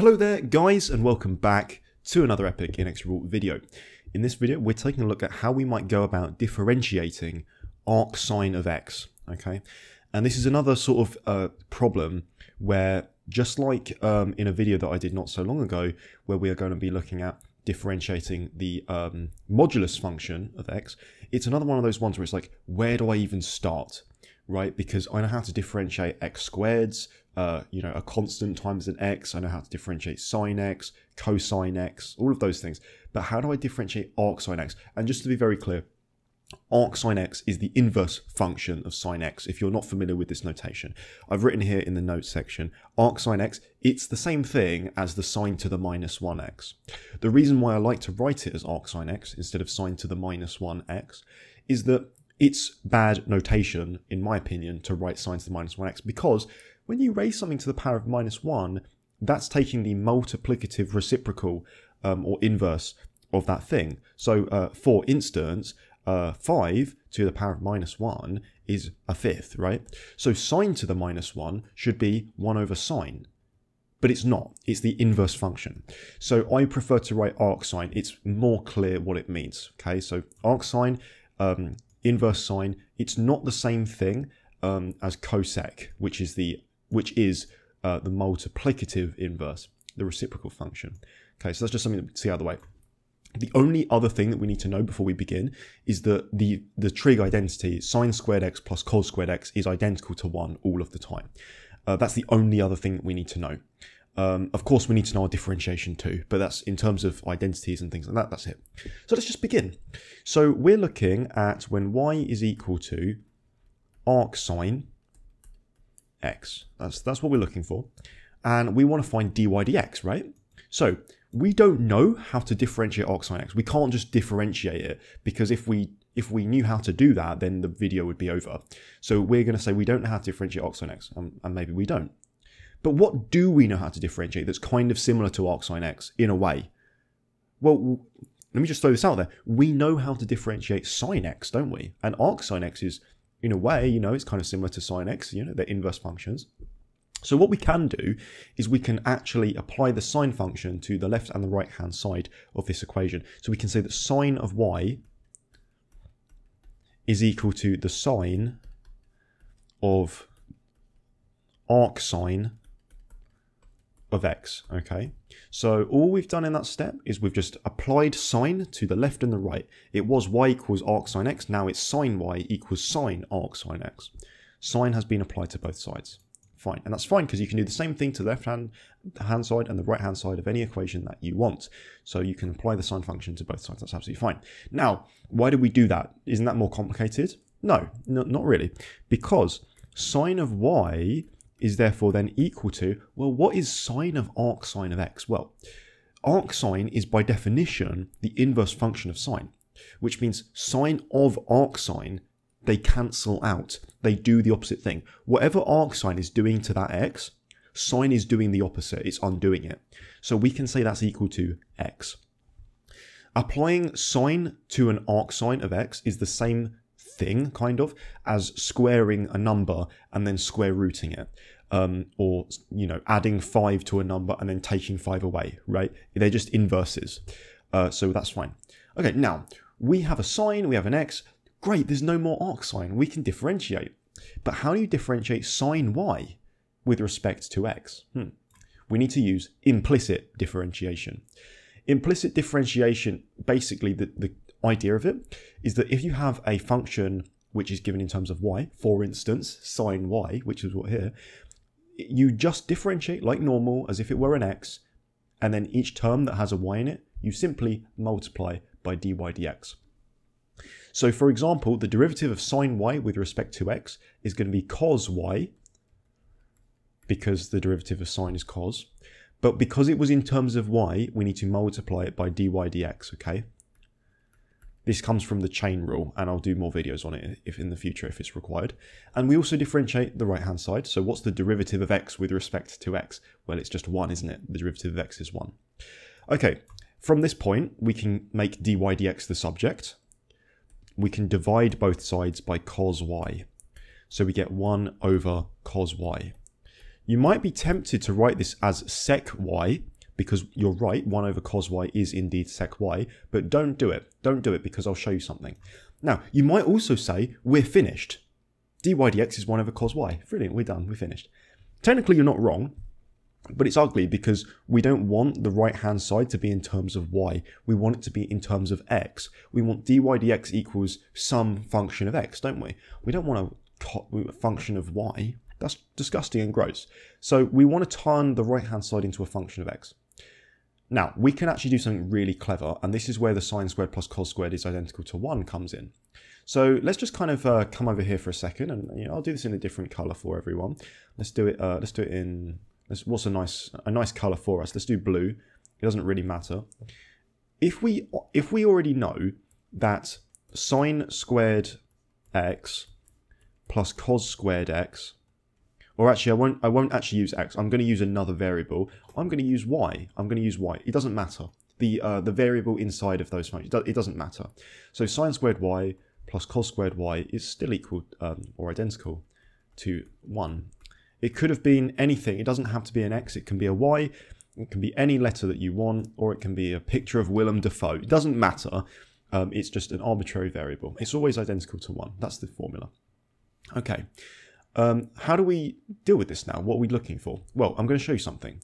Hello there guys and welcome back to another epic inexorable video. In this video we're taking a look at how we might go about differentiating arcsine of x, okay? And this is another sort of uh, problem where just like um, in a video that I did not so long ago where we are going to be looking at differentiating the um, modulus function of x, it's another one of those ones where it's like, where do I even start? Right, because I know how to differentiate x squareds, uh, you know, a constant times an x. I know how to differentiate sine x, cosine x, all of those things. But how do I differentiate arcsine x? And just to be very clear, arcsine x is the inverse function of sine x, if you're not familiar with this notation. I've written here in the notes section, arc sine x, it's the same thing as the sine to the minus 1x. The reason why I like to write it as arc sine x instead of sine to the minus 1x is that it's bad notation, in my opinion, to write sine to the minus 1x because when you raise something to the power of minus 1, that's taking the multiplicative reciprocal um, or inverse of that thing. So, uh, for instance, uh, 5 to the power of minus 1 is a fifth, right? So sine to the minus 1 should be 1 over sine. But it's not. It's the inverse function. So I prefer to write arcsine. It's more clear what it means. Okay, so arcsine, um, inverse sine, it's not the same thing um, as cosec, which is the which is uh, the multiplicative inverse, the reciprocal function. Okay, so that's just something to see out of the way. The only other thing that we need to know before we begin is that the, the trig identity sine squared x plus cos squared x is identical to 1 all of the time. Uh, that's the only other thing that we need to know. Um, of course, we need to know our differentiation too, but that's in terms of identities and things like that, that's it. So let's just begin. So we're looking at when y is equal to arcsine x. That's, that's what we're looking for. And we want to find dy dx, right? So we don't know how to differentiate arcsine x. We can't just differentiate it because if we if we knew how to do that, then the video would be over. So we're going to say we don't know how to differentiate arcsine x, and, and maybe we don't. But what do we know how to differentiate that's kind of similar to arcsine x in a way? Well, let me just throw this out there. We know how to differentiate sine x, don't we? And arcsine x is in a way, you know, it's kind of similar to sine x, you know, they're inverse functions. So what we can do is we can actually apply the sine function to the left and the right hand side of this equation. So we can say that sine of y is equal to the sine of arcsine of x, okay? So all we've done in that step is we've just applied sine to the left and the right. It was y equals arcsine x, now it's sine y equals sine arcsine x. Sine has been applied to both sides. Fine, and that's fine because you can do the same thing to the left hand, hand side and the right hand side of any equation that you want. So you can apply the sine function to both sides, that's absolutely fine. Now, why do we do that? Isn't that more complicated? No, no not really. Because sine of y is therefore then equal to, well, what is sine of arcsine of x? Well, arcsine is by definition the inverse function of sine, which means sine of arcsine, they cancel out. They do the opposite thing. Whatever arcsine is doing to that x, sine is doing the opposite. It's undoing it. So we can say that's equal to x. Applying sine to an arcsine of x is the same thing, kind of, as squaring a number and then square rooting it. Um, or, you know, adding 5 to a number and then taking 5 away, right? They're just inverses. Uh, so that's fine. Okay, now, we have a sine, we have an x. Great, there's no more arc arcsine. We can differentiate. But how do you differentiate sine y with respect to x? Hmm. We need to use implicit differentiation. Implicit differentiation, basically, the, the idea of it is that if you have a function which is given in terms of y, for instance, sine y, which is what here, you just differentiate like normal as if it were an x, and then each term that has a y in it, you simply multiply by dy dx. So for example, the derivative of sine y with respect to x is going to be cos y, because the derivative of sine is cos, but because it was in terms of y, we need to multiply it by dy dx, okay? This comes from the chain rule, and I'll do more videos on it if in the future if it's required. And we also differentiate the right hand side. So what's the derivative of x with respect to x? Well, it's just 1, isn't it? The derivative of x is 1. Okay, from this point, we can make dy dx the subject. We can divide both sides by cos y. So we get 1 over cos y. You might be tempted to write this as sec y, because you're right, 1 over cos y is indeed sec y, but don't do it. Don't do it because I'll show you something. Now, you might also say, we're finished. dy dx is 1 over cos y. Brilliant, we're done, we're finished. Technically, you're not wrong, but it's ugly because we don't want the right hand side to be in terms of y. We want it to be in terms of x. We want dy dx equals some function of x, don't we? We don't want a function of y. That's disgusting and gross. So we want to turn the right hand side into a function of x. Now, we can actually do something really clever, and this is where the sine squared plus cos squared is identical to 1 comes in. So let's just kind of uh, come over here for a second, and you know, I'll do this in a different color for everyone. Let's do it. Uh, let's do it in. Let's, what's a nice a nice color for us? Let's do blue. It doesn't really matter. If we if we already know that sine squared x plus cos squared x or actually, I won't. I won't actually use x. I'm going to use another variable. I'm going to use y. I'm going to use y. It doesn't matter. The uh, the variable inside of those functions. It doesn't matter. So sine squared y plus cos squared y is still equal um, or identical to one. It could have been anything. It doesn't have to be an x. It can be a y. It can be any letter that you want, or it can be a picture of Willem Dafoe. It doesn't matter. Um, it's just an arbitrary variable. It's always identical to one. That's the formula. Okay. Um, how do we deal with this now? What are we looking for? Well, I'm going to show you something.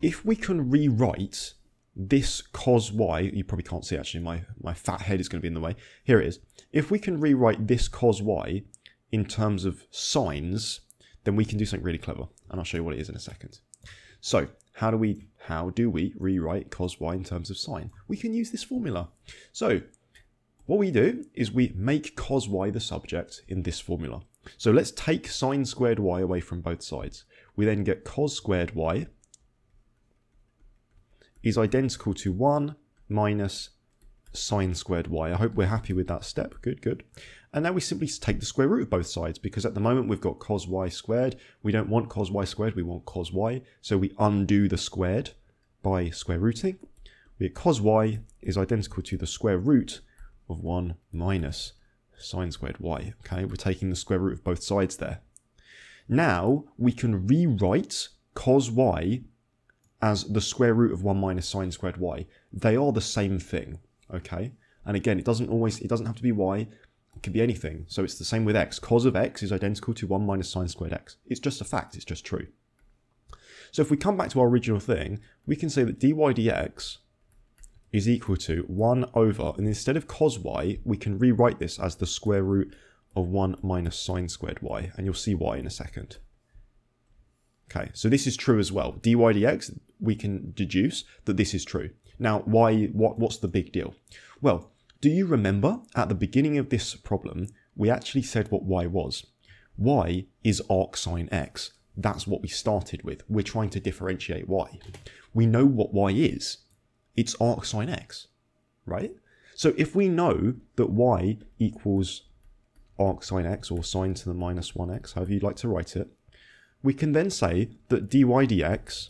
If we can rewrite this cos y, you probably can't see actually, my, my fat head is going to be in the way. Here it is. If we can rewrite this cos y in terms of sines, then we can do something really clever. And I'll show you what it is in a second. So, how do we how do we rewrite cos y in terms of sine? We can use this formula. So, what we do is we make cos y the subject in this formula. So let's take sine squared y away from both sides. We then get cos squared y is identical to 1 minus sine squared y. I hope we're happy with that step. Good, good. And now we simply take the square root of both sides because at the moment we've got cos y squared. We don't want cos y squared, we want cos y. So we undo the squared by square rooting. We get cos y is identical to the square root of 1 minus sine squared y. Okay, we're taking the square root of both sides there. Now we can rewrite cos y as the square root of 1 minus sine squared y. They are the same thing, okay? And again, it doesn't always, it doesn't have to be y, it could be anything. So it's the same with x. Cos of x is identical to 1 minus sine squared x. It's just a fact, it's just true. So if we come back to our original thing, we can say that dy dx is equal to 1 over, and instead of cos y, we can rewrite this as the square root of 1 minus sine squared y, and you'll see why in a second. Okay, so this is true as well. dy dx, we can deduce that this is true. Now, why? What, what's the big deal? Well, do you remember at the beginning of this problem, we actually said what y was? y is arc sine x. That's what we started with. We're trying to differentiate y. We know what y is it's arc sine x, right? So if we know that y equals arc sine x or sine to the minus 1x, however you'd like to write it, we can then say that dy dx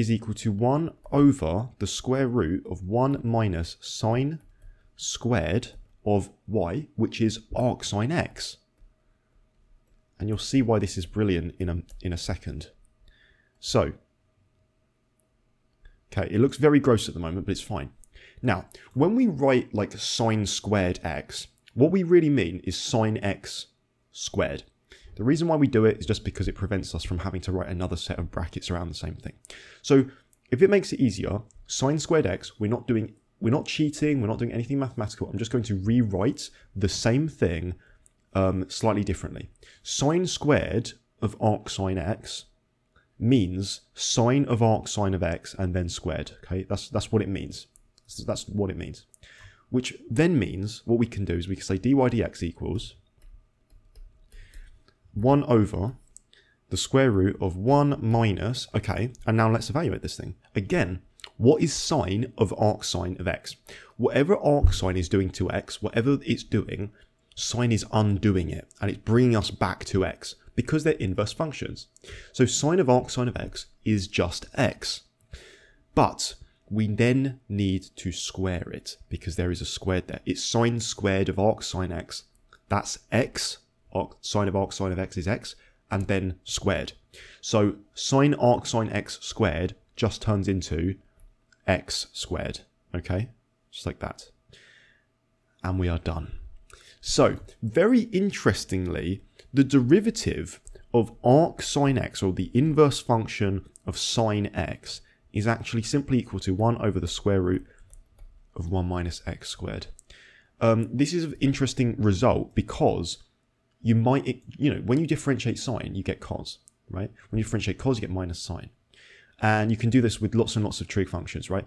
is equal to 1 over the square root of 1 minus sine squared of y, which is arc sine x. And you'll see why this is brilliant in a, in a second. So, Okay, it looks very gross at the moment, but it's fine. Now, when we write like sine squared x, what we really mean is sine x squared. The reason why we do it is just because it prevents us from having to write another set of brackets around the same thing. So if it makes it easier, sine squared x, we're not doing, we're not cheating, we're not doing anything mathematical. I'm just going to rewrite the same thing um, slightly differently. Sine squared of arc sine x means sine of arc sine of x and then squared. Okay, that's that's what it means. That's what it means. Which then means what we can do is we can say dy dx equals 1 over the square root of 1 minus, okay, and now let's evaluate this thing. Again, what is sine of arc sine of x? Whatever arc sine is doing to x, whatever it's doing, sine is undoing it, and it's bringing us back to x because they're inverse functions. So sine of arc sine of x is just x. But we then need to square it because there is a squared there. It's sine squared of arc sine x. That's x, sine of arc sine of x is x, and then squared. So sine arc sine x squared just turns into x squared, okay? Just like that. And we are done. So, very interestingly, the derivative of arc sine x, or the inverse function of sine x, is actually simply equal to 1 over the square root of 1 minus x squared. Um, this is an interesting result because you might, you know, when you differentiate sine, you get cos, right? When you differentiate cos, you get minus sine. And you can do this with lots and lots of trig functions, right?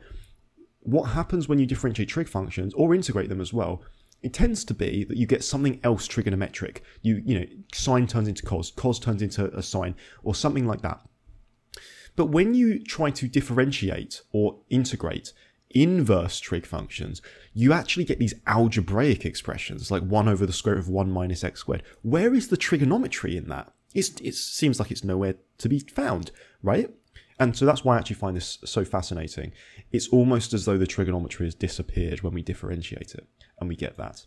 What happens when you differentiate trig functions or integrate them as well it tends to be that you get something else trigonometric. You you know, sine turns into cos, cos turns into a sine, or something like that. But when you try to differentiate or integrate inverse trig functions, you actually get these algebraic expressions, like 1 over the square root of 1 minus x squared. Where is the trigonometry in that? It's, it seems like it's nowhere to be found, right? And so that's why I actually find this so fascinating. It's almost as though the trigonometry has disappeared when we differentiate it, and we get that.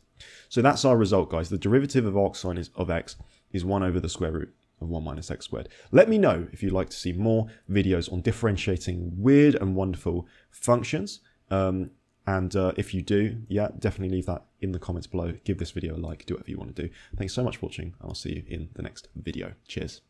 So that's our result, guys. The derivative of arc sine is, of x is 1 over the square root of 1 minus x squared. Let me know if you'd like to see more videos on differentiating weird and wonderful functions. Um, and uh, if you do, yeah, definitely leave that in the comments below. Give this video a like, do whatever you want to do. Thanks so much for watching, and I'll see you in the next video. Cheers.